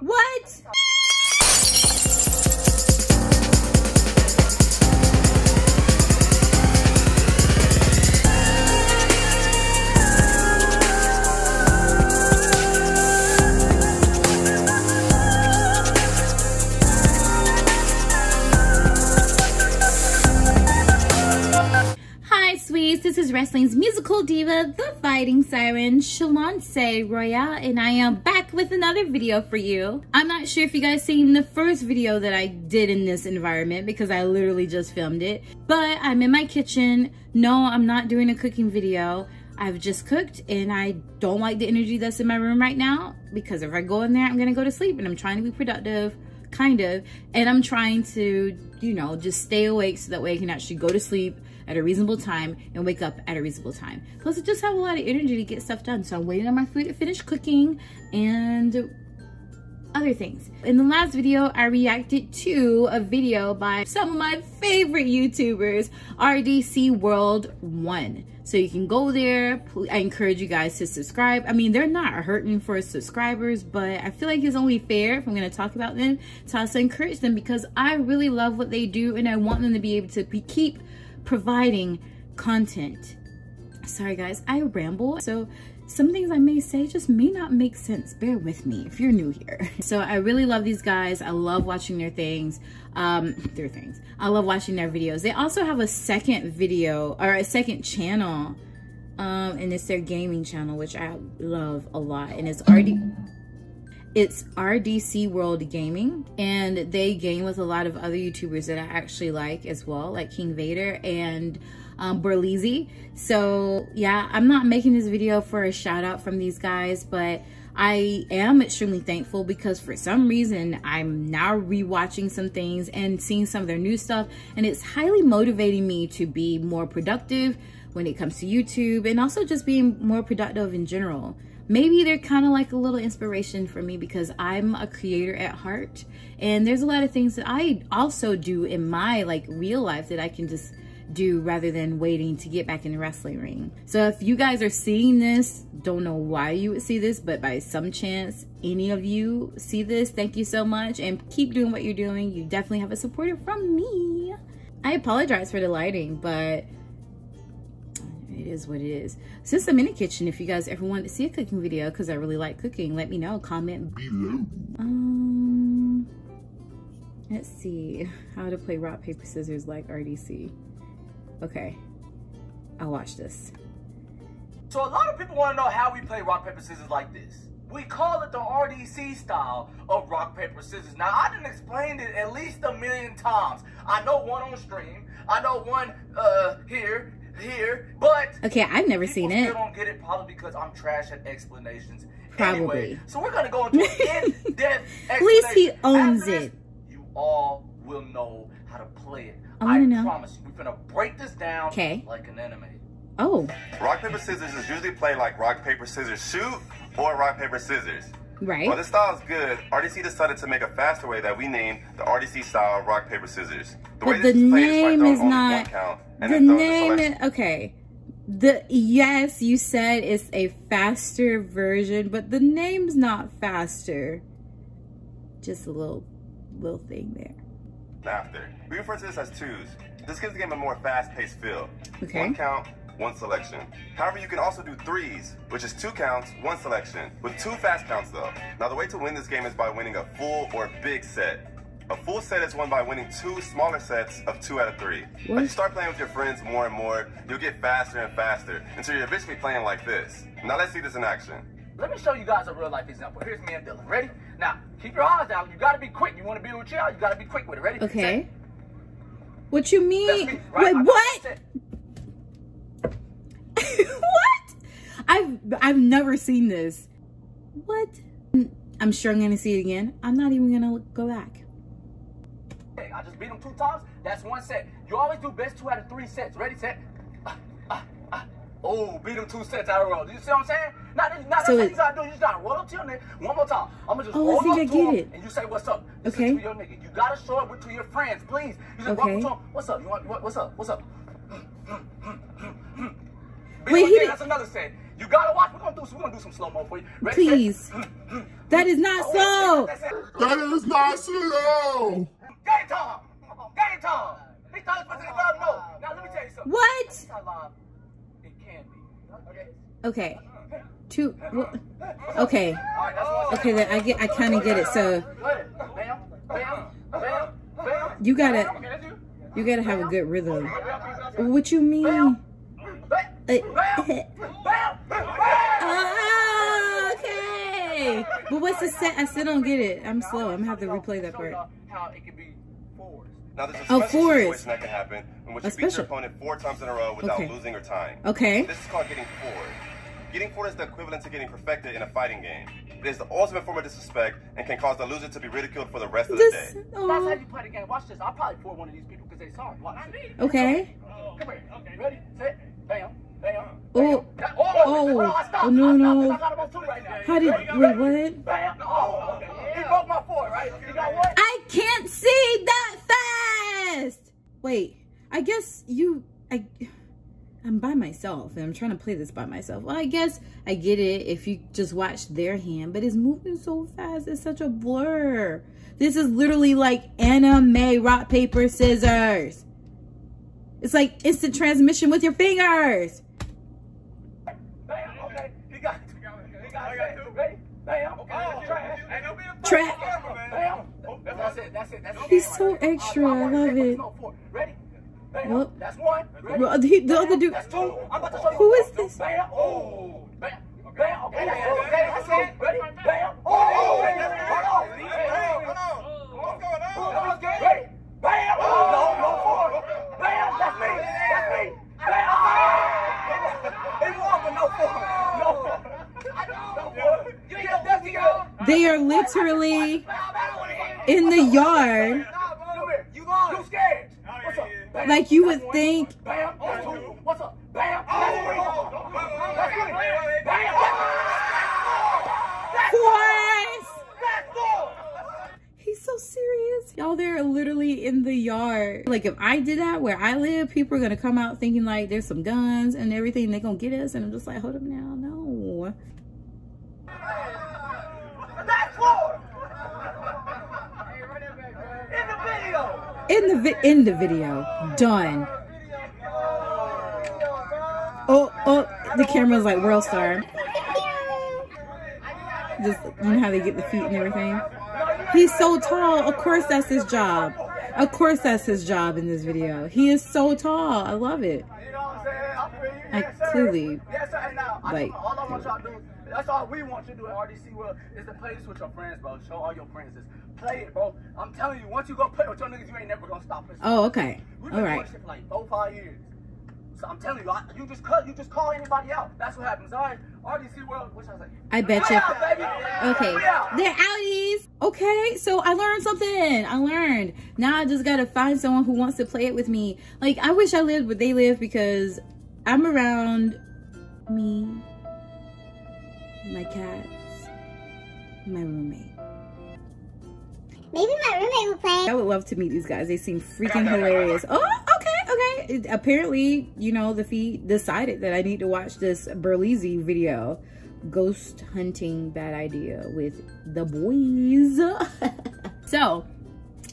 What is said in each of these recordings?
What? Wrestling's musical diva, the fighting siren, Shaloncé Royal, and I am back with another video for you. I'm not sure if you guys seen the first video that I did in this environment because I literally just filmed it, but I'm in my kitchen. No, I'm not doing a cooking video. I've just cooked and I don't like the energy that's in my room right now because if I go in there, I'm gonna go to sleep and I'm trying to be productive kind of and i'm trying to you know just stay awake so that way i can actually go to sleep at a reasonable time and wake up at a reasonable time plus i just have a lot of energy to get stuff done so i'm waiting on my food to finish cooking and other things. In the last video, I reacted to a video by some of my favorite YouTubers, RDC World 1. So you can go there. I encourage you guys to subscribe. I mean, they're not hurting for subscribers, but I feel like it's only fair if I'm going to talk about them to also encourage them because I really love what they do and I want them to be able to be, keep providing content. Sorry guys, I ramble. So some things I may say just may not make sense. Bear with me if you're new here. So I really love these guys. I love watching their things, um, their things. I love watching their videos. They also have a second video or a second channel, um, and it's their gaming channel, which I love a lot. And it's already, it's RDC World Gaming, and they game with a lot of other YouTubers that I actually like as well, like King Vader and um. So yeah, I'm not making this video for a shout out from these guys, but I am extremely thankful because for some reason I'm now rewatching some things and seeing some of their new stuff and it's highly motivating me to be more productive when it comes to YouTube and also just being more productive in general. Maybe they're kind of like a little inspiration for me because I'm a creator at heart and there's a lot of things that I also do in my like real life that I can just do rather than waiting to get back in the wrestling ring. So if you guys are seeing this, don't know why you would see this, but by some chance any of you see this, thank you so much and keep doing what you're doing. You definitely have a supporter from me. I apologize for the lighting, but it is what it is. Since I'm in the kitchen, if you guys ever want to see a cooking video, because I really like cooking, let me know. Comment below. Um, let's see. How to play rock, paper, scissors like RDC. Okay, I'll watch this. So a lot of people want to know how we play rock, paper, scissors like this. We call it the RDC style of rock, paper, scissors. Now, I didn't explain it at least a million times. I know one on stream. I know one uh, here, here, but... Okay, I've never seen it. still don't get it probably because I'm trash at explanations. Probably. Anyway, so we're going to go into an in-depth At least he owns After this, it. You all will know how to play it. I wanna know. promise you. We're going to break this down 'Kay. like an anime. Oh, Rock, paper, scissors is usually played like rock, paper, scissors, shoot, or rock, paper, scissors. right. While this style is good, RDC decided to make a faster way that we named the RDC style rock, paper, scissors. The But this the is played is by name throwing is only not- one count and the then name the is, okay. The, yes, you said it's a faster version, but the name's not faster. Just a little, little thing there. after. We refer to this as twos. This gives the game a more fast-paced feel. Okay. One count, one selection. However, you can also do threes, which is two counts, one selection, with two fast counts though. Now, the way to win this game is by winning a full or big set. A full set is won by winning two smaller sets of two out of three. What? As you start playing with your friends more and more, you'll get faster and faster until you're basically playing like this. Now let's see this in action. Let me show you guys a real life example. Here's me and Dylan. Ready? Now, keep your eyes out. You gotta be quick. You wanna be with chill, you gotta be quick with it. Ready? Okay. What you mean? Me, right? Wait, what? what? I've I've never seen this. What? I'm sure I'm gonna see it again. I'm not even gonna go back. I just beat them two times. That's one set. You always do best two out of three sets. Ready, set. Ah, ah, ah. Oh, beat them two sets out of row. You see what I'm saying? Now, this, now So that's what it- you gotta do. You just gotta roll up to your nigga one more time. I'm gonna just Oh, I roll think up I to get him it. and you say what's up. This Okay. to your nigga. You gotta show it to your friends, please. You just walk Okay. up to him. What's up? You want? What, what's up? What's up? Wait, him he did- That's another set. You gotta watch. We're gonna do. We're gonna do some slow mo for you. Ready, Please. That is not slow. That is not slow. Game. He know. Now let me tell you something. What? It can be. Okay. Okay. Two. Okay. Okay. That I get. I kind of get it. So you gotta. You. Gotta have a good rhythm. What you mean? Uh, okay. But what's the set? I still don't get it. I'm slow. I'm gonna have to replay that part. How it can be forwards. Now there's a Oh, special fours. situation that can happen in which A you beat your opponent four times in a row without Okay. losing or tying. Okay. This is called getting forward. Getting forward is the equivalent to getting perfected in a fighting game. It is the ultimate form of disrespect and can cause the loser to be ridiculed for the rest of the This. day. That's how Oh. you play the game. Watch this. I'll probably pour one of these people because they sorry. Watch. Okay. Come here. Okay. Ready? Set. Bam. Bam. Oh. That- oh, Oh. oh, Oh, no, I stopped no. 'cause I got him on two right. How did? Ready? Wait. Ready? What? Bam. Oh, okay. He broke my four, right? You got what? I can't see that fast. Wait. I guess you. I. I'm by myself and I'm trying to play this by myself. Well, I guess I get it if you just watch their hand, but it's moving so fast. It's such a blur. This is literally like anime rock, paper, scissors. It's like instant transmission with your fingers. Bam. Okay. He got two. He got two. Ready? Bam. Okay. Trash. Trap. Bam. Oh, That's it. That's it. That's it. He's so extra. I love it. Ready? Well, That's one. Ready? Well, the, the other dude. That's two. I'm about to show you. Who is this? Bam. Oh. Bam. Bam. Okay. That's two. Okay. That's two. Ready? Bam. Oh. Hold on. Hold on. What's going on? Ready? Bam. Oh, no, no four. Bam. That's me. That's me. Bam. He won, but no four. No four. No four. You ain't got nothing, girl. They are literally in the yard. Like you would think. What's up? He's so serious. Y'all, they're literally in the yard. Like, if I did that where I live, people are gonna come out thinking like there's some guns and everything. They're gonna get us. And I'm just like, hold up now. No. That's four. In the. In the video. Done. Oh, oh, the camera's like world star. Just, you know how they get the feet and everything? He's so tall. Of course that's his job. Of course that's his job in this video. He is so tall. I love it. I clearly, like, just, all I want y'all to do, that's all we want you to do at RDC World is to play this with your friends, bro. Show all your friends this. Play it, bro. I'm telling you, once you go play with your niggas, you ain't never gonna stop this. Oh, okay. We've been right. doing shit for like four, five years. So I'm telling you, I, you just cut, you just call anybody out. That's what happens. All right, RDC World. Should I say? I bet you. out. Okay. Out. They're outies. Okay, so I learned something. I learned. Now I just gotta find someone who wants to play it with me. Like, I wish I lived where they live because I'm around me, my cats, my roommate. Maybe my roommate will play. I would love to meet these guys. They seem freaking hilarious. Oh, okay, okay. It- apparently, you know, the feed decided that I need to watch this Berlizzi video. Ghost hunting bad idea with the boys. so,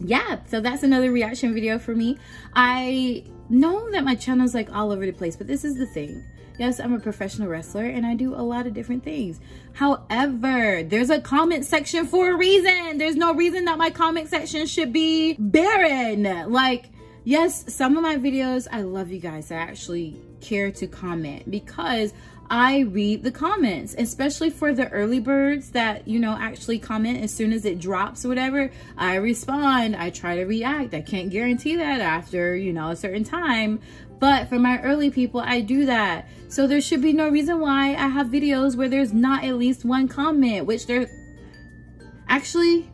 yeah, so that's another reaction video for me. I know that my channel is like all over the place, but this is the thing. Yes, I'm a professional wrestler and I do a lot of different things. However, there's a comment section for a reason. There's no reason that my comment section should be barren. Like, yes, some of my videos, I love you guys I actually care to comment because I read the comments, especially for the early birds that, you know, actually comment as soon as it drops or whatever. I respond, I try to react. I can't guarantee that after, you know, a certain time. But for my early people, I do that. So there should be no reason why I have videos where there's not at least one comment, which there actually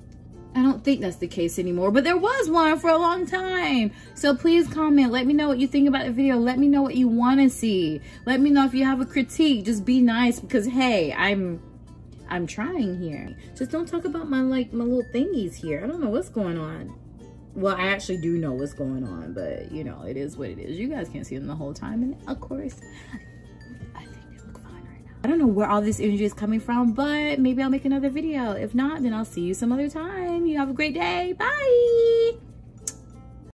I don't think that's the case anymore, but there was one for a long time. So please comment. Let me know what you think about the video. Let me know what you want to see. Let me know if you have a critique. Just be nice because hey, I'm I'm trying here. Just don't talk about my like my little thingies here. I don't know what's going on. Well, I actually do know what's going on, but you know, it is what it is. You guys can't see them the whole time, and of course, I don't know where all this energy is coming from, but maybe I'll make another video. If not, then I'll see you some other time. You have a great day. Bye.